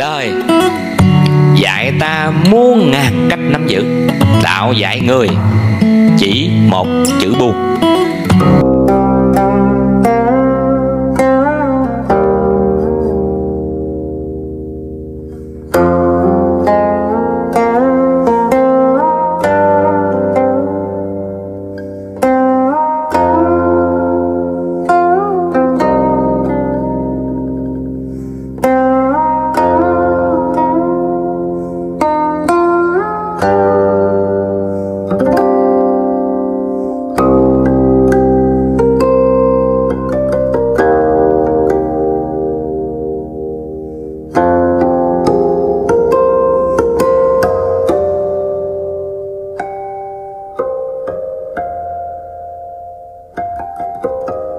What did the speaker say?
đời Dạy ta muôn ngàn cách nắm giữ. Đạo dạy người Chỉ một chữ buông. あっ。